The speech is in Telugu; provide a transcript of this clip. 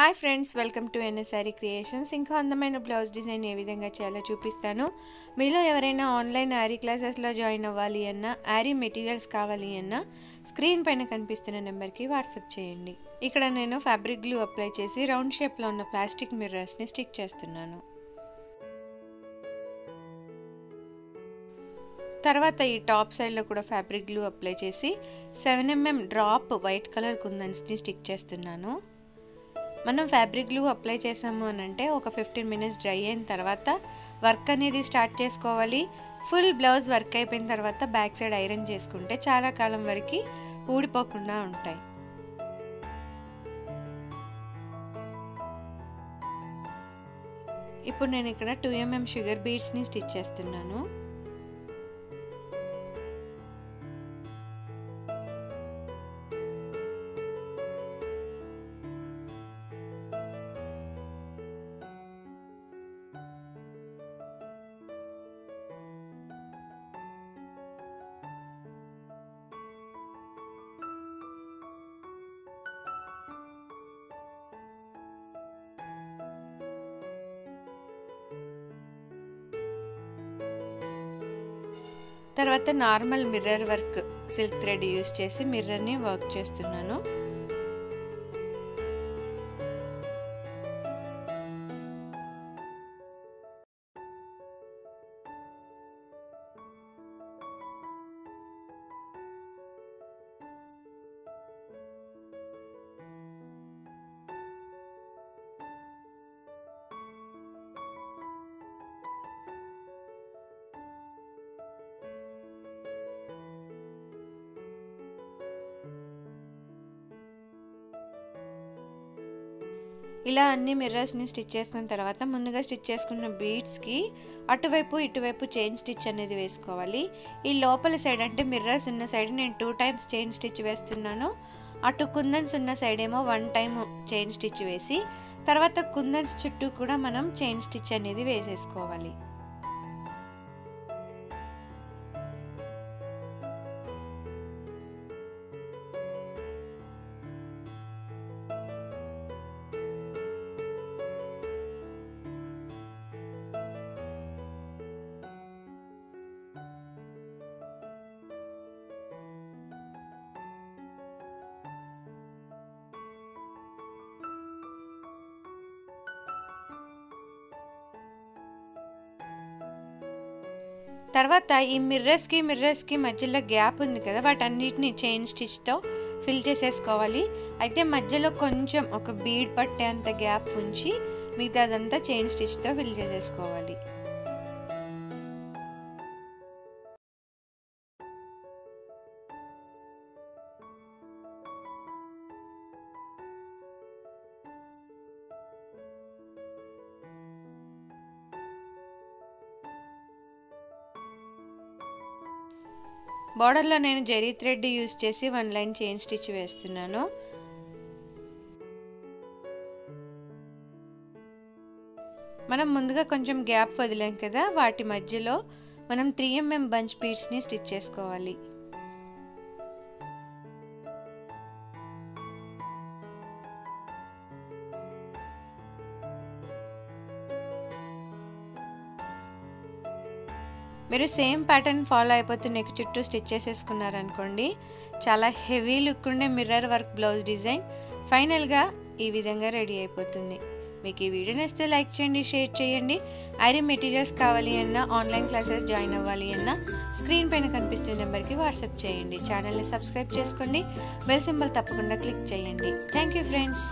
Hi friends welcome to NSR creations. ఇంకా అందమైన బ్లౌజ్ డిజైన్ ఏ విధంగా చేయాలో చూపిస్తాను. మీలో ఎవరైనా ఆన్లైన్ ఆరీ క్లాసెస్లో జాయిన్ అవ్వాలి అన్నా ఆరీ మెటీరియల్స్ కావాలి అన్నా స్క్రీన్ పైన కనిపిస్తున్న నెంబర్కి వాట్సాప్ చేయండి. ఇక్కడ నేను ఫ్యాబ్రిక్ గ్లూ అప్లై చేసి రౌండ్ షేప్లో ఉన్న ప్లాస్టిక్ మిర్రర్స్ని స్టిక్ చేస్తున్నాను. తర్వాత ఈ టాప్ సైడ్లో కూడా ఫ్యాబ్రిక్ గ్లూ అప్లై చేసి seven MM drop white colour కుందన్స్ని స్టిక్ చేస్తున్నాను. మనం ఫ్యాబ్రిక్ గ్లూ అప్లై చేసాము అని అంటే ఒక ఫిఫ్టీన్ మినిట్స్ డ్రై అయిన తర్వాత వర్క్ అనేది స్టార్ట్ చేసుకోవాలి. ఫుల్ బ్లౌజ్ వర్క్ అయిపోయిన తర్వాత బ్యాక్ సైడ్ ఐరన్ చేసుకుంటే చాలా కాలం వరకు ఊడిపోకుండా ఉంటాయి. ఇప్పుడు నేను ఇక్కడ టూ ఎంఎం షుగర్ బీడ్స్ని స్టిచ్ చేస్తున్నాను. తర్వాత normal mirror work silk thread use చేసి మిర్రర్ని వర్క్ చేస్తున్నాను. ఇలా అన్ని మిర్రర్స్ని స్టిచ్ చేసుకున్న తర్వాత ముందుగా స్టిచ్ చేసుకున్న బీడ్స్కి అటువైపు ఇటువైపు చైన్ స్టిచ్ అనేది వేసుకోవాలి. ఈ లోపల సైడ్ అంటే మిర్రర్స్ ఉన్న సైడ్ నేను టూ టైమ్స్ చైన్ స్టిచ్ వేస్తున్నాను. అటు కుందన్స్ ఉన్న సైడ్ ఏమో వన్ టైం చైన్ స్టిచ్ వేసి తర్వాత కుందన్స్ చుట్టూ కూడా మనం చైన్ స్టిచ్ అనేది వేసేసుకోవాలి. తర్వాత ఈ మిర్రర్స్కి మిర్రర్స్కి మధ్యలో గ్యాప్ ఉంది కదా వాటన్నిటిని చైన్ స్టిచ్తో ఫిల్ చేసేసుకోవాలి. అయితే మధ్యలో కొంచెం ఒక బీడ్ పట్టేంత గ్యాప్ ఉంచి మిగతాదంతా చైన్ స్టిచ్తో ఫిల్ చేసేసుకోవాలి. బార్డర్లో నేను జెరీ థ్రెడ్ యూస్ చేసి వన్ లైన్ చైన్ స్టిచ్ వేస్తున్నాను. మనం ముందుగా కొంచెం గ్యాప్ వదిలాం కదా వాటి మధ్యలో మనం త్రీ ఎంఎం బంచ్ పీట్స్ని స్టిచ్ చేసుకోవాలి. మీరు సేమ్ ప్యాటర్న్ ఫాలో అయిపోతూ నెక్ చుట్టూ స్టిచ్ చేసేసుకున్నారనుకోండి చాలా హెవీ లుక్ ఉండే మిర్రర్ వర్క్ బ్లౌజ్ డిజైన్ ఫైనల్గా ఈ విధంగా రెడీ అయిపోతుంది. మీకు ఈ వీడియో నచ్చితే లైక్ చేయండి షేర్ చేయండి. ఐరన్ మెటీరియల్స్ కావాలి అన్నా ఆన్లైన్ క్లాసెస్ జాయిన్ అవ్వాలి అన్నా స్క్రీన్ పైన కనిపిస్తున్న నెంబర్కి వాట్సాప్ చేయండి. ఛానల్ని సబ్స్క్రైబ్ చేసుకోండి. బెల్ సింబల్ తప్పకుండా క్లిక్ చేయండి. Thank you friends.